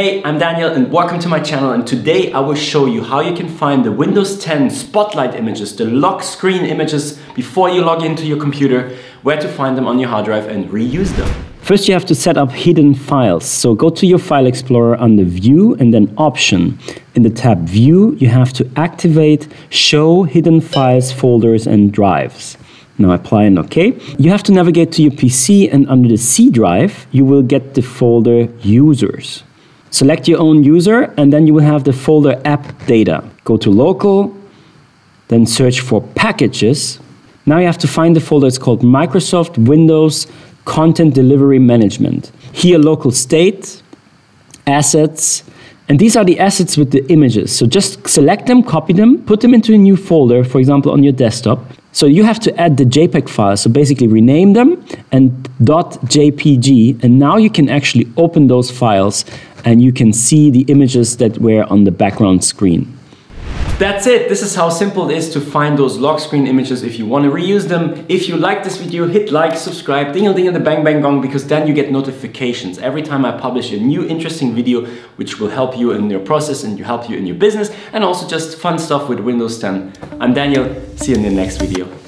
Hey, I'm Daniel and welcome to my channel and today I will show you how you can find the Windows 10 Spotlight images, the lock screen images before you log into your computer, where to find them on your hard drive and reuse them. First you have to set up hidden files. So go to your file explorer under view and then option. In the tab view you have to activate show hidden files, folders and drives. Now apply and OK. You have to navigate to your PC and under the C drive you will get the folder users. Select your own user and then you will have the folder app data. Go to local, then search for packages. Now you have to find the folder, it's called Microsoft Windows Content Delivery Management. Here local state, assets, and these are the assets with the images. So just select them, copy them, put them into a new folder, for example, on your desktop. So you have to add the JPEG files. So basically rename them and .jpg. And now you can actually open those files and you can see the images that were on the background screen. That's it. This is how simple it is to find those lock screen images if you want to reuse them. If you like this video, hit like, subscribe, ding a ding the bang bang gong because then you get notifications every time I publish a new interesting video which will help you in your process and you help you in your business and also just fun stuff with Windows 10. I'm Daniel. See you in the next video.